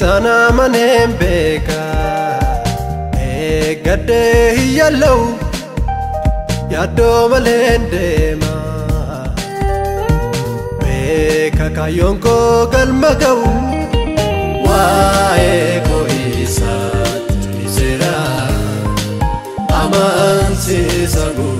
sana maneen beekaa eeggadhee hiyyallau yaaddoo maleen deema beeka kaayyoon koo galma ga'u waa'ee qo'iisaatti seera amansiisa guutuu.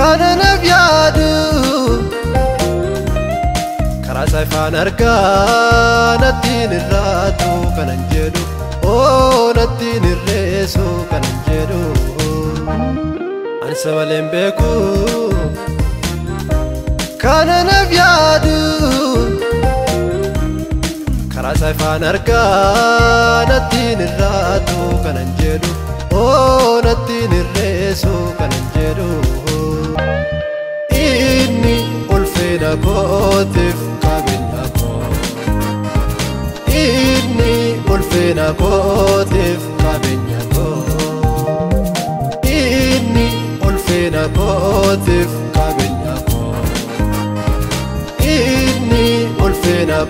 كان نبيادو كرا سيفان أركان الدين الراتو كان انجدو أو الدين الرئيسو كان انجدو أنسى ولين بيكو كان نبيادو karaa saayifaan argaa nattiin irraatu kanan jedhu oo nattiin irreessu kanan jedhu. kootiif qabeenya koo inni ulfina kootiif qabeenya koo inni ulfina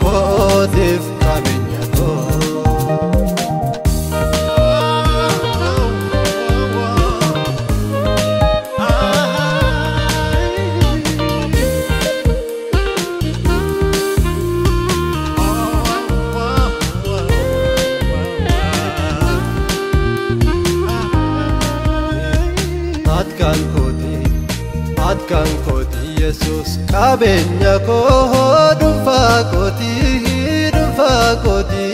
Kan kooti Yesuus qabeenya koo dhuunfaa kooti dhuunfaa kooti.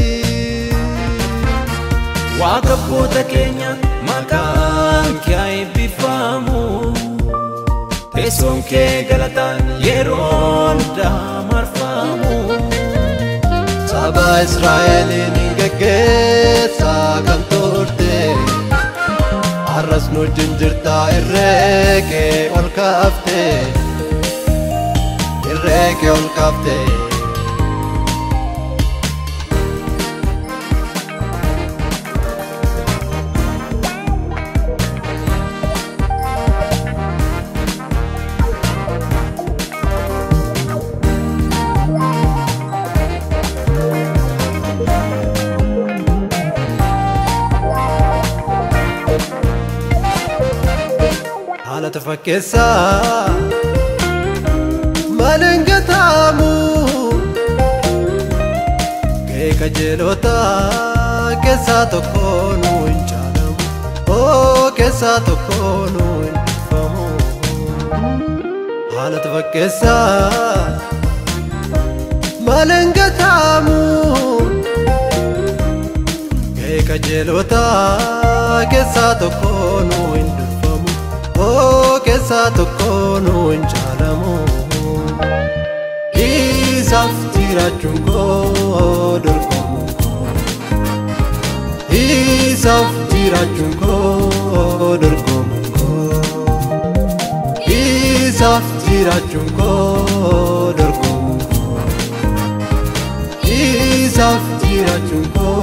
Waaqabboota keenya maqaan kee haa eebbifamu. kee galataan yeroo hundaa marfamu. Saba Israa'eliin geggeessaa kan turte. Har'as nu jinjirtaa irree kee qabte irree keewwan qabte. ማለት ፈኬሳ መልንገታሙ ከይ ከጀሎታ እንጫለው ኦ ኬሳ ቶኮኑ እንፈሙ ማለት ፈኬሳ መልንገታሙ ከይ ከጀሎታ ኬሳ keessaa tokko nuun caalamu isaaf jiraachuun koo dorgomu isaaf jiraachuun koo dorgomu isaaf jiraachuun koo dorgomu isaaf jiraachuun koo.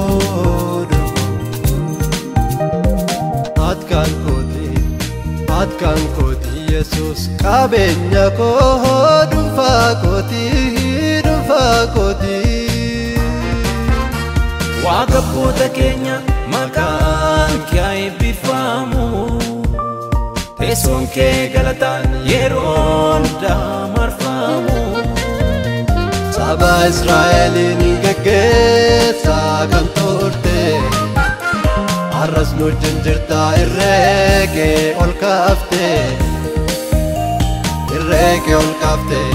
Kan kooti Yesuus qabeenya koo dhuunfaa kooti dhuunfaa kooti. Waaqabboota keenya maqaan kee haa eebbifamu. kee galataan yeroo hundaa marfamu. Saba Israa'eliin gaggeessaa kan turte. harrasnu jinjirta irreege ol kaaftee irreege ol kaaftee